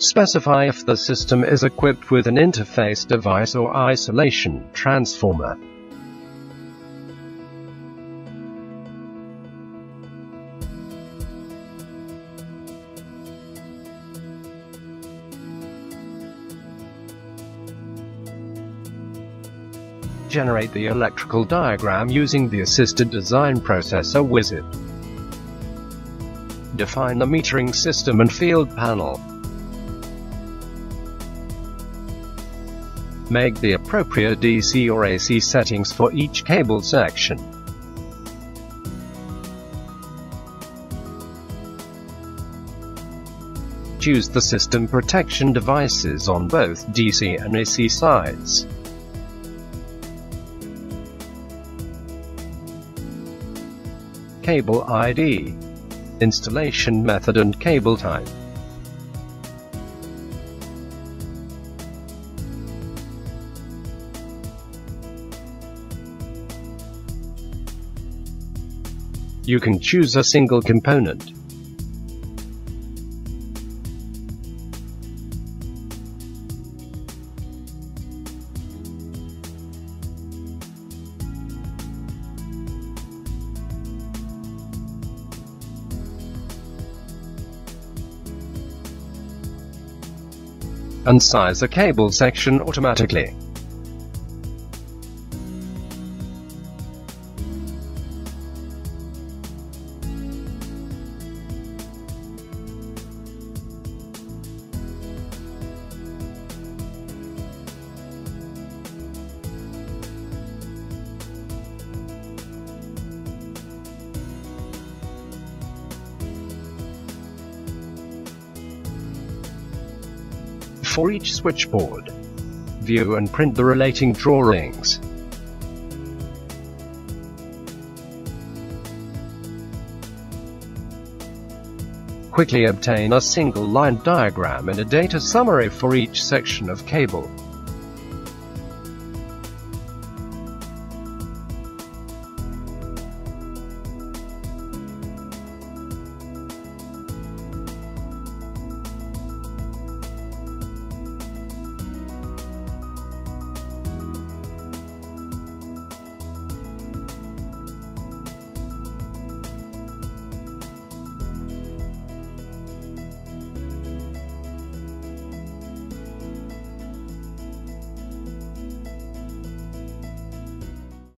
Specify if the system is equipped with an interface device or isolation transformer. Generate the electrical diagram using the Assisted Design Processor wizard. Define the metering system and field panel. Make the appropriate DC or AC settings for each cable section. Choose the system protection devices on both DC and AC sides. Cable ID, installation method and cable type. You can choose a single component. and size a cable section automatically. For each switchboard. View and print the relating drawings. Quickly obtain a single line diagram and a data summary for each section of cable.